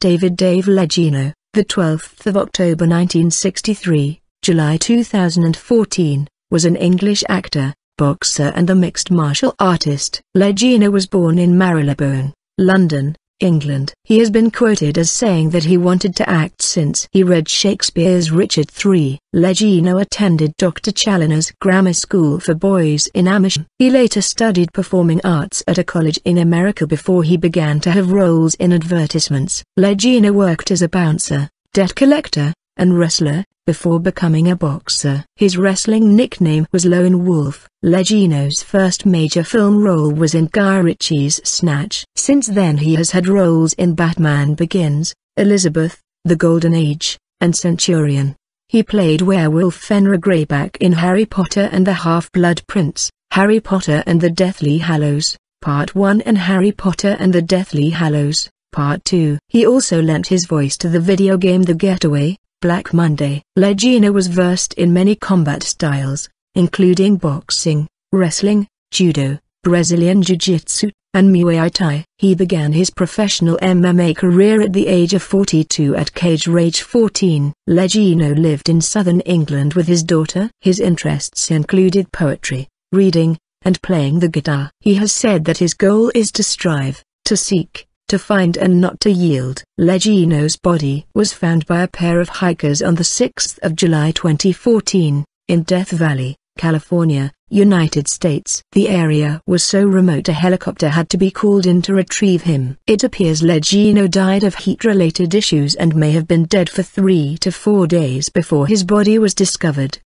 David Dave Legeno, the 12th of October 1963, July 2014, was an English actor, boxer and a mixed martial artist. Legeno was born in Marylebone, London, England. He has been quoted as saying that he wanted to act since he read Shakespeare's Richard III. Legeno attended Dr. Challoner's Grammar School for Boys in Amersham. He later studied performing arts at a college in America before he began to have roles in advertisements. Legeno worked as a bouncer, debt collector, and wrestler, before becoming a boxer. His wrestling nickname was Lone Wolf. Legeno's first major film role was in Guy Ritchie's Snatch. Since then he has had roles in Batman Begins, Elizabeth, The Golden Age, and Centurion. He played werewolf Fenrir Greyback in Harry Potter and the Half-Blood Prince, Harry Potter and the Deathly Hallows, Part 1 and Harry Potter and the Deathly Hallows, Part 2. He also lent his voice to the video game The Getaway, Black Monday. Legeno was versed in many combat styles, including boxing, wrestling, judo, Brazilian jiu-jitsu, and Muay Thai. He began his professional MMA career at the age of 42 at Cage Rage 14. Legeno lived in southern England with his daughter. His interests included poetry, reading, and playing the guitar. He has said that his goal is to strive, to seek, to find and not to yield. Legeno's body was found by a pair of hikers on the 6th of July 2014, in Death Valley, California, United States. The area was so remote a helicopter had to be called in to retrieve him. It appears Legeno died of heat-related issues and may have been dead for three to four days before his body was discovered.